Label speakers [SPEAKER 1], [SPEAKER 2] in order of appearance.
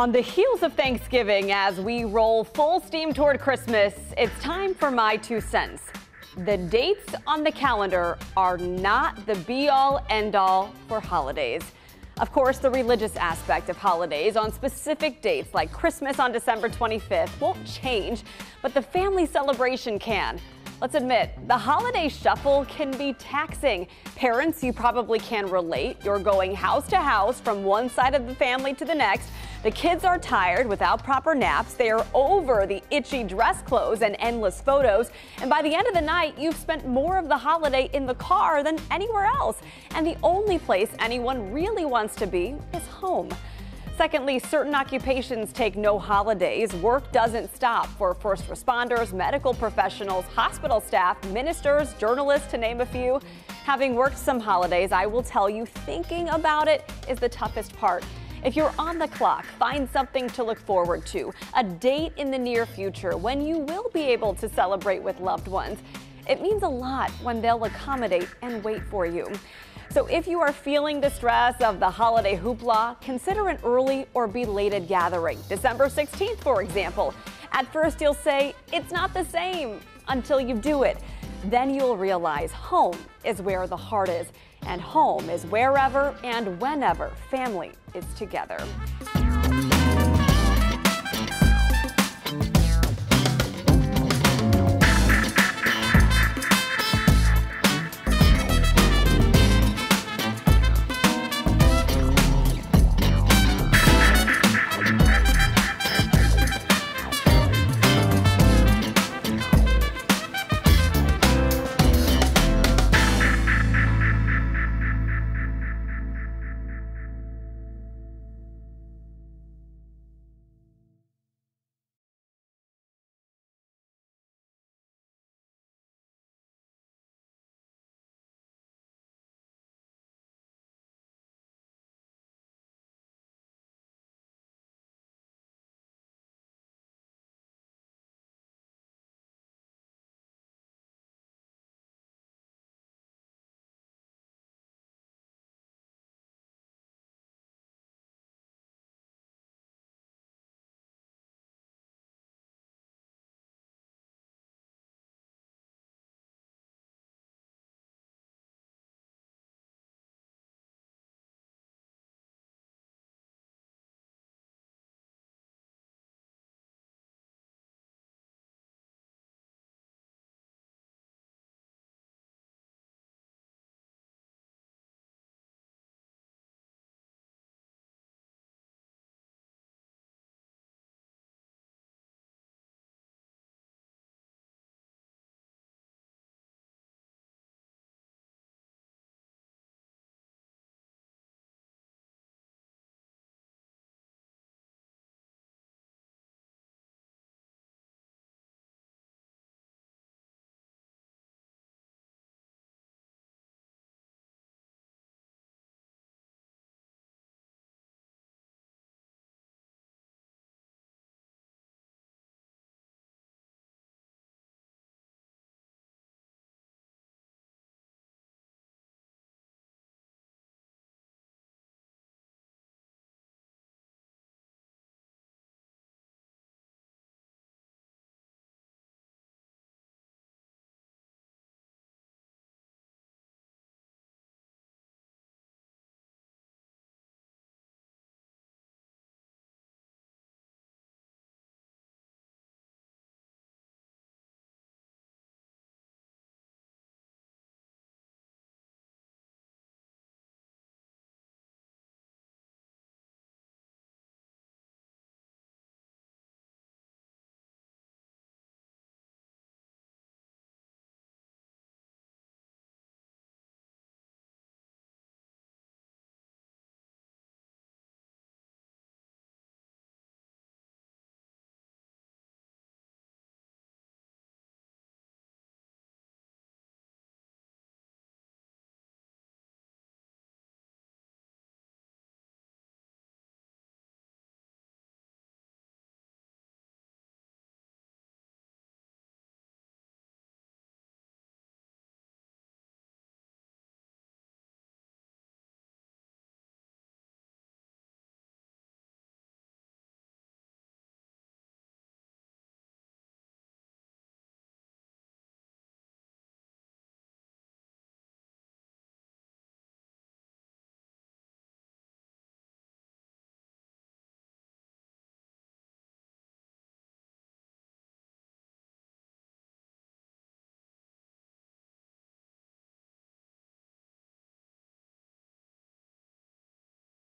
[SPEAKER 1] On the heels of Thanksgiving, as we roll full steam toward Christmas, it's time for my two cents. The dates on the calendar are not the be all end all for holidays. Of course, the religious aspect of holidays on specific dates like Christmas on December 25th won't change, but the family celebration can. Let's admit, the holiday shuffle can be taxing. Parents, you probably can relate. You're going house to house from one side of the family to the next. The kids are tired without proper naps. They are over the itchy dress clothes and endless photos. And by the end of the night, you've spent more of the holiday in the car than anywhere else. And the only place anyone really wants to be is home. Secondly, certain occupations take no holidays. Work doesn't stop for first responders, medical professionals, hospital staff, ministers, journalists, to name a few. Having worked some holidays, I will tell you, thinking about it is the toughest part. If you're on the clock, find something to look forward to, a date in the near future when you will be able to celebrate with loved ones. It means a lot when they'll accommodate and wait for you. So if you are feeling the stress of the holiday hoopla, consider an early or belated gathering. December 16th, for example. At first, you'll say, it's not the same until you do it. Then you'll realize home is where the heart is, and home is wherever and whenever family is together.